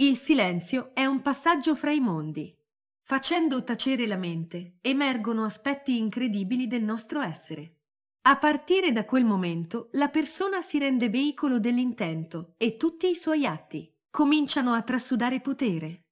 Il silenzio è un passaggio fra i mondi. Facendo tacere la mente, emergono aspetti incredibili del nostro essere. A partire da quel momento, la persona si rende veicolo dell'intento e tutti i suoi atti cominciano a trasudare potere.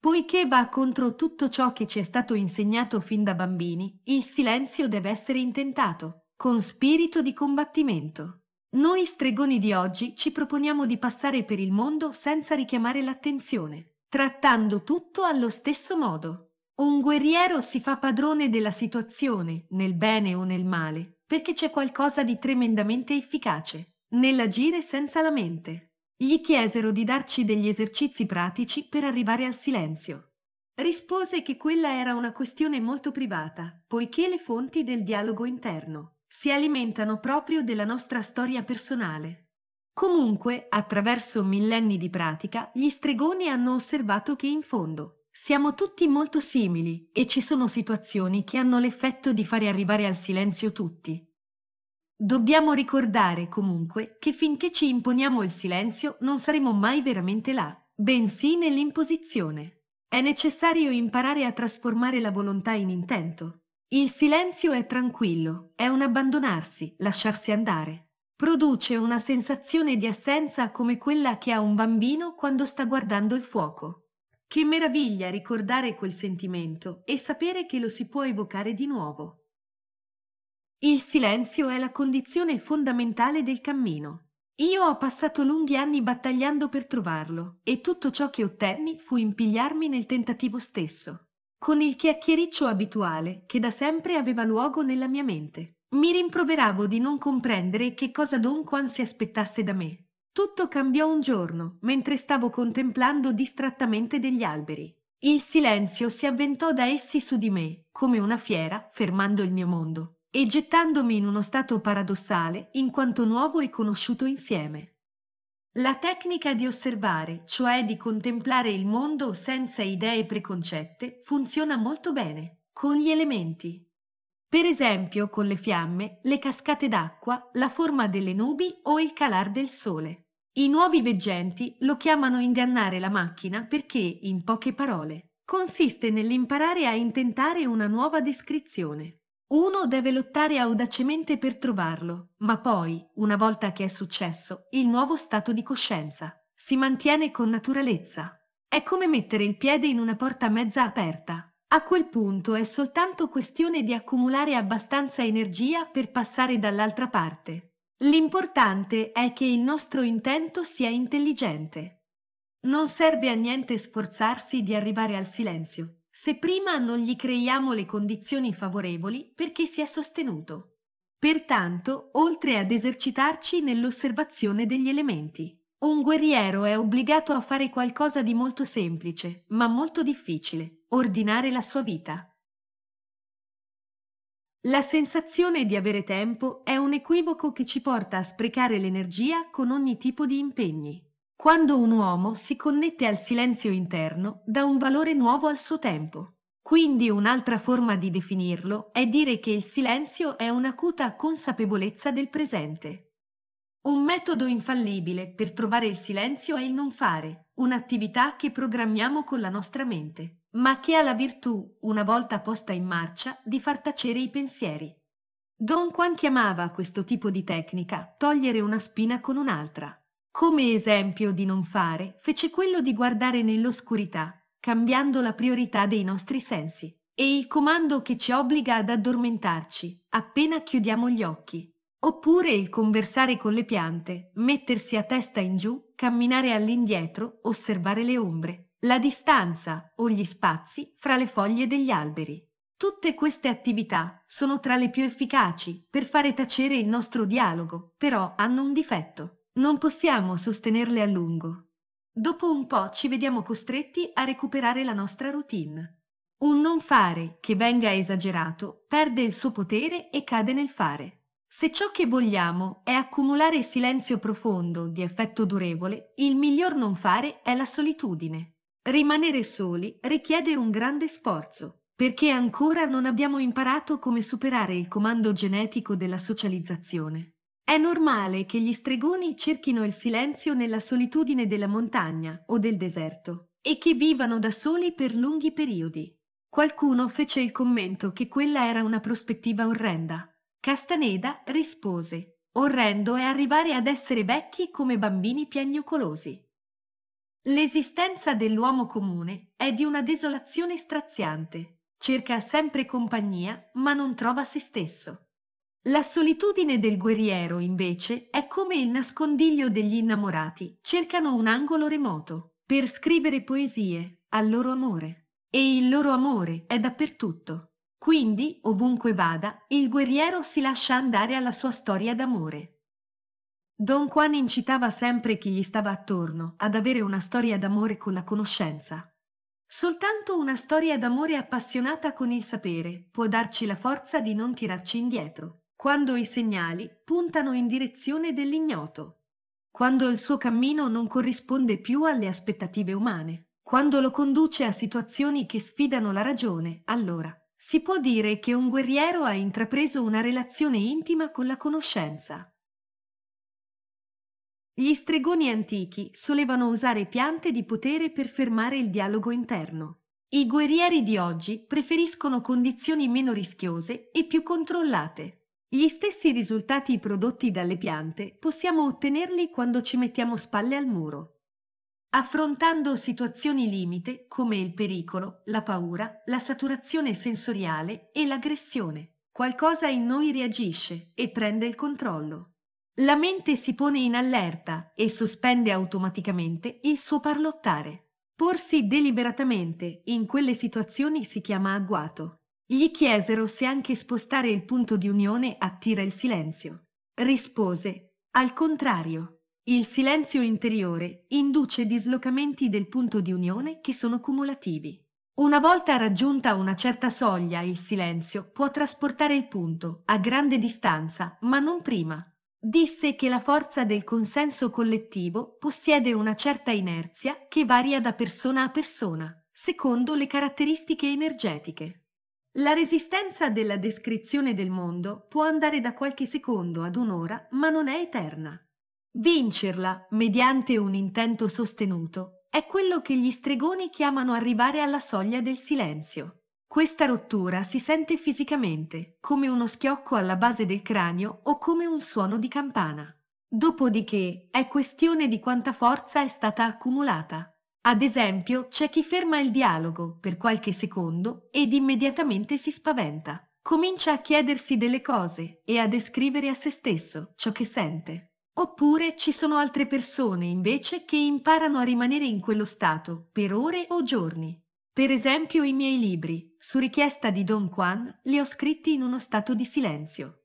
Poiché va contro tutto ciò che ci è stato insegnato fin da bambini, il silenzio deve essere intentato, con spirito di combattimento. Noi stregoni di oggi ci proponiamo di passare per il mondo senza richiamare l'attenzione, trattando tutto allo stesso modo. Un guerriero si fa padrone della situazione, nel bene o nel male, perché c'è qualcosa di tremendamente efficace, nell'agire senza la mente. Gli chiesero di darci degli esercizi pratici per arrivare al silenzio. Rispose che quella era una questione molto privata, poiché le fonti del dialogo interno si alimentano proprio della nostra storia personale. Comunque, attraverso millenni di pratica, gli stregoni hanno osservato che in fondo siamo tutti molto simili e ci sono situazioni che hanno l'effetto di fare arrivare al silenzio tutti. Dobbiamo ricordare comunque che finché ci imponiamo il silenzio non saremo mai veramente là, bensì nell'imposizione. È necessario imparare a trasformare la volontà in intento. Il silenzio è tranquillo, è un abbandonarsi, lasciarsi andare. Produce una sensazione di assenza come quella che ha un bambino quando sta guardando il fuoco. Che meraviglia ricordare quel sentimento e sapere che lo si può evocare di nuovo. Il silenzio è la condizione fondamentale del cammino. Io ho passato lunghi anni battagliando per trovarlo e tutto ciò che ottenni fu impigliarmi nel tentativo stesso, con il chiacchiericcio abituale che da sempre aveva luogo nella mia mente. Mi rimproveravo di non comprendere che cosa Don Juan si aspettasse da me. Tutto cambiò un giorno, mentre stavo contemplando distrattamente degli alberi. Il silenzio si avventò da essi su di me, come una fiera, fermando il mio mondo e gettandomi in uno stato paradossale in quanto nuovo e conosciuto insieme. La tecnica di osservare, cioè di contemplare il mondo senza idee preconcette, funziona molto bene, con gli elementi. Per esempio con le fiamme, le cascate d'acqua, la forma delle nubi o il calar del sole. I nuovi veggenti lo chiamano ingannare la macchina perché, in poche parole, consiste nell'imparare a intentare una nuova descrizione. Uno deve lottare audacemente per trovarlo, ma poi, una volta che è successo, il nuovo stato di coscienza si mantiene con naturalezza. È come mettere il piede in una porta mezza aperta. A quel punto è soltanto questione di accumulare abbastanza energia per passare dall'altra parte. L'importante è che il nostro intento sia intelligente. Non serve a niente sforzarsi di arrivare al silenzio se prima non gli creiamo le condizioni favorevoli perché sia sostenuto. Pertanto, oltre ad esercitarci nell'osservazione degli elementi, un guerriero è obbligato a fare qualcosa di molto semplice, ma molto difficile, ordinare la sua vita. La sensazione di avere tempo è un equivoco che ci porta a sprecare l'energia con ogni tipo di impegni. Quando un uomo si connette al silenzio interno, dà un valore nuovo al suo tempo. Quindi un'altra forma di definirlo è dire che il silenzio è un'acuta consapevolezza del presente. Un metodo infallibile per trovare il silenzio è il non fare, un'attività che programmiamo con la nostra mente, ma che ha la virtù, una volta posta in marcia, di far tacere i pensieri. Don Juan chiamava questo tipo di tecnica togliere una spina con un'altra. Come esempio di non fare, fece quello di guardare nell'oscurità, cambiando la priorità dei nostri sensi, e il comando che ci obbliga ad addormentarci appena chiudiamo gli occhi. Oppure il conversare con le piante, mettersi a testa in giù, camminare all'indietro, osservare le ombre, la distanza o gli spazi fra le foglie degli alberi. Tutte queste attività sono tra le più efficaci per fare tacere il nostro dialogo, però hanno un difetto. Non possiamo sostenerle a lungo. Dopo un po' ci vediamo costretti a recuperare la nostra routine. Un non fare che venga esagerato perde il suo potere e cade nel fare. Se ciò che vogliamo è accumulare silenzio profondo di effetto durevole, il miglior non fare è la solitudine. Rimanere soli richiede un grande sforzo, perché ancora non abbiamo imparato come superare il comando genetico della socializzazione. È normale che gli stregoni cerchino il silenzio nella solitudine della montagna o del deserto e che vivano da soli per lunghi periodi. Qualcuno fece il commento che quella era una prospettiva orrenda. Castaneda rispose Orrendo è arrivare ad essere vecchi come bambini piagnucolosi. L'esistenza dell'uomo comune è di una desolazione straziante. Cerca sempre compagnia, ma non trova se stesso. La solitudine del guerriero, invece, è come il nascondiglio degli innamorati. Cercano un angolo remoto per scrivere poesie al loro amore. E il loro amore è dappertutto. Quindi, ovunque vada, il guerriero si lascia andare alla sua storia d'amore. Don Juan incitava sempre chi gli stava attorno ad avere una storia d'amore con la conoscenza. Soltanto una storia d'amore appassionata con il sapere può darci la forza di non tirarci indietro, quando i segnali puntano in direzione dell'ignoto, quando il suo cammino non corrisponde più alle aspettative umane, quando lo conduce a situazioni che sfidano la ragione, allora si può dire che un guerriero ha intrapreso una relazione intima con la conoscenza. Gli stregoni antichi solevano usare piante di potere per fermare il dialogo interno. I guerrieri di oggi preferiscono condizioni meno rischiose e più controllate. Gli stessi risultati prodotti dalle piante possiamo ottenerli quando ci mettiamo spalle al muro affrontando situazioni limite come il pericolo, la paura, la saturazione sensoriale e l'aggressione. Qualcosa in noi reagisce e prende il controllo. La mente si pone in allerta e sospende automaticamente il suo parlottare. Porsi deliberatamente in quelle situazioni si chiama agguato. Gli chiesero se anche spostare il punto di unione attira il silenzio. Rispose, al contrario, il silenzio interiore induce dislocamenti del punto di unione che sono cumulativi. Una volta raggiunta una certa soglia, il silenzio può trasportare il punto a grande distanza, ma non prima. Disse che la forza del consenso collettivo possiede una certa inerzia che varia da persona a persona, secondo le caratteristiche energetiche. La resistenza della descrizione del mondo può andare da qualche secondo ad un'ora, ma non è eterna. Vincerla, mediante un intento sostenuto, è quello che gli stregoni chiamano arrivare alla soglia del silenzio. Questa rottura si sente fisicamente, come uno schiocco alla base del cranio o come un suono di campana. Dopodiché è questione di quanta forza è stata accumulata. Ad esempio, c'è chi ferma il dialogo per qualche secondo ed immediatamente si spaventa. Comincia a chiedersi delle cose e a descrivere a se stesso ciò che sente. Oppure ci sono altre persone invece che imparano a rimanere in quello stato per ore o giorni. Per esempio i miei libri, su richiesta di Don Juan, li ho scritti in uno stato di silenzio.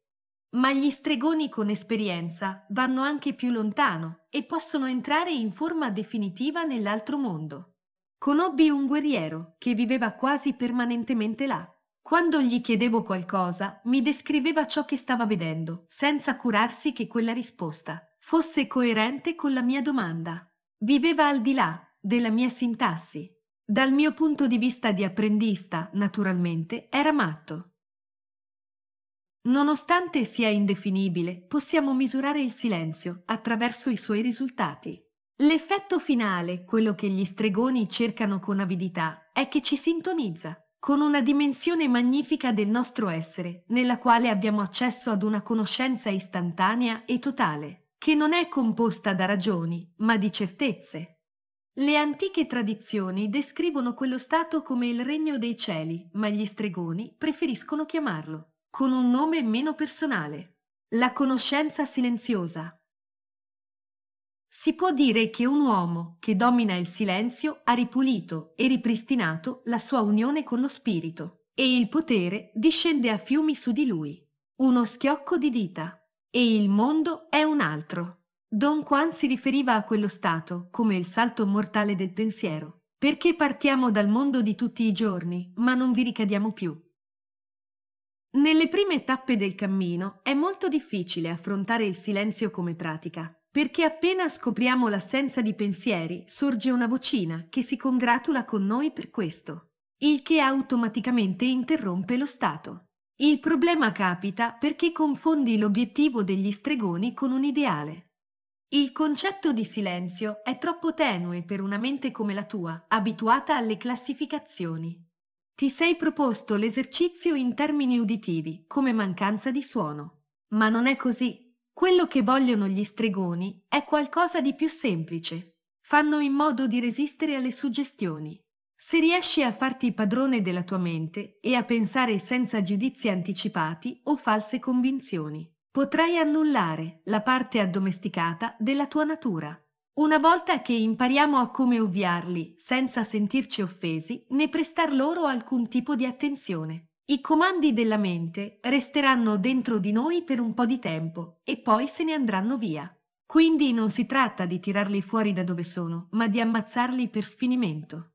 Ma gli stregoni con esperienza vanno anche più lontano e possono entrare in forma definitiva nell'altro mondo. Conobbi un guerriero che viveva quasi permanentemente là. Quando gli chiedevo qualcosa, mi descriveva ciò che stava vedendo, senza curarsi che quella risposta fosse coerente con la mia domanda. Viveva al di là della mia sintassi. Dal mio punto di vista di apprendista, naturalmente, era matto. Nonostante sia indefinibile, possiamo misurare il silenzio attraverso i suoi risultati. L'effetto finale, quello che gli stregoni cercano con avidità, è che ci sintonizza con una dimensione magnifica del nostro essere, nella quale abbiamo accesso ad una conoscenza istantanea e totale, che non è composta da ragioni, ma di certezze. Le antiche tradizioni descrivono quello stato come il regno dei cieli, ma gli stregoni preferiscono chiamarlo con un nome meno personale, la conoscenza silenziosa, si può dire che un uomo che domina il silenzio ha ripulito e ripristinato la sua unione con lo spirito e il potere discende a fiumi su di lui, uno schiocco di dita, e il mondo è un altro. Don Juan si riferiva a quello stato come il salto mortale del pensiero, perché partiamo dal mondo di tutti i giorni, ma non vi ricadiamo più. Nelle prime tappe del cammino è molto difficile affrontare il silenzio come pratica, perché appena scopriamo l'assenza di pensieri sorge una vocina che si congratula con noi per questo, il che automaticamente interrompe lo stato. Il problema capita perché confondi l'obiettivo degli stregoni con un ideale. Il concetto di silenzio è troppo tenue per una mente come la tua, abituata alle classificazioni. Ti sei proposto l'esercizio in termini uditivi, come mancanza di suono. Ma non è così. Quello che vogliono gli stregoni è qualcosa di più semplice. Fanno in modo di resistere alle suggestioni. Se riesci a farti padrone della tua mente e a pensare senza giudizi anticipati o false convinzioni, potrai annullare la parte addomesticata della tua natura. Una volta che impariamo a come ovviarli senza sentirci offesi né prestar loro alcun tipo di attenzione, i comandi della mente resteranno dentro di noi per un po' di tempo e poi se ne andranno via. Quindi non si tratta di tirarli fuori da dove sono, ma di ammazzarli per sfinimento.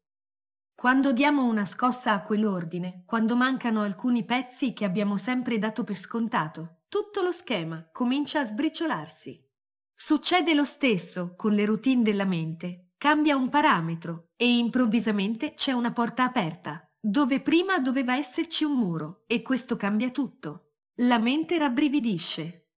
Quando diamo una scossa a quell'ordine, quando mancano alcuni pezzi che abbiamo sempre dato per scontato, tutto lo schema comincia a sbriciolarsi. Succede lo stesso con le routine della mente. Cambia un parametro e improvvisamente c'è una porta aperta, dove prima doveva esserci un muro, e questo cambia tutto. La mente rabbrividisce.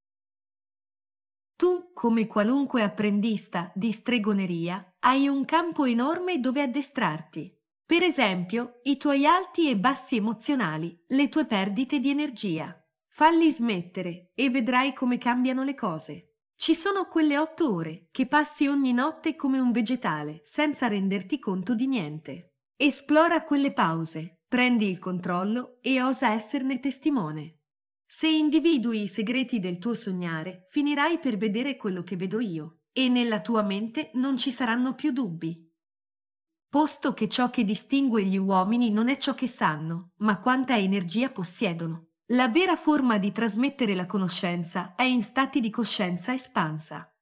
Tu, come qualunque apprendista di stregoneria, hai un campo enorme dove addestrarti. Per esempio, i tuoi alti e bassi emozionali, le tue perdite di energia. Falli smettere e vedrai come cambiano le cose. Ci sono quelle otto ore che passi ogni notte come un vegetale, senza renderti conto di niente. Esplora quelle pause, prendi il controllo e osa esserne testimone. Se individui i segreti del tuo sognare, finirai per vedere quello che vedo io, e nella tua mente non ci saranno più dubbi. Posto che ciò che distingue gli uomini non è ciò che sanno, ma quanta energia possiedono. La vera forma di trasmettere la conoscenza è in stati di coscienza espansa.